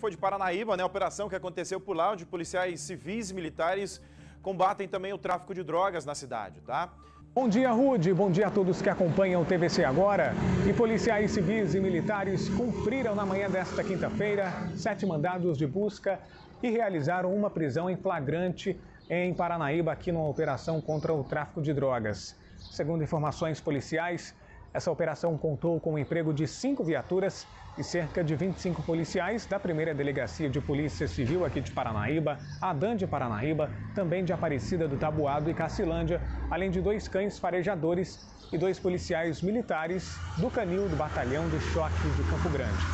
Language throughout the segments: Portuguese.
Foi de Paranaíba, né? A operação que aconteceu por lá, onde policiais civis e militares combatem também o tráfico de drogas na cidade, tá? Bom dia, Rude. Bom dia a todos que acompanham o TVC agora. E policiais civis e militares cumpriram na manhã desta quinta-feira sete mandados de busca e realizaram uma prisão em flagrante em Paranaíba, aqui numa operação contra o tráfico de drogas. Segundo informações policiais, essa operação contou com o emprego de cinco viaturas e cerca de 25 policiais da primeira delegacia de Polícia Civil aqui de Paranaíba, ADAN de Paranaíba, também de Aparecida do Tabuado e Cacilândia, além de dois cães farejadores e dois policiais militares do canil do Batalhão de Choque de Campo Grande.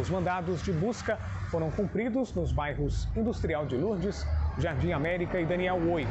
Os mandados de busca foram cumpridos nos bairros Industrial de Lourdes, Jardim América e Daniel Oi.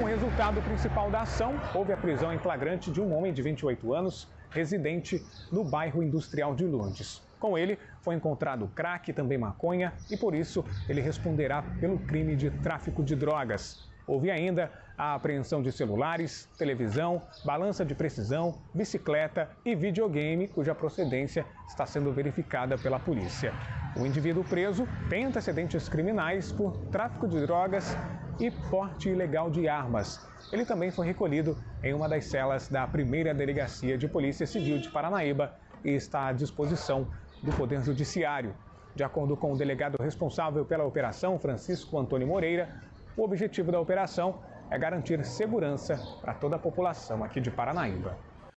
Como resultado principal da ação, houve a prisão em flagrante de um homem de 28 anos, residente no bairro Industrial de Lourdes. Com ele foi encontrado crack, também maconha, e por isso ele responderá pelo crime de tráfico de drogas. Houve ainda a apreensão de celulares, televisão, balança de precisão, bicicleta e videogame, cuja procedência está sendo verificada pela polícia. O indivíduo preso tem antecedentes criminais por tráfico de drogas e porte ilegal de armas. Ele também foi recolhido em uma das celas da primeira delegacia de Polícia Civil de Paranaíba e está à disposição do Poder Judiciário. De acordo com o delegado responsável pela operação, Francisco Antônio Moreira, o objetivo da operação é garantir segurança para toda a população aqui de Paranaíba.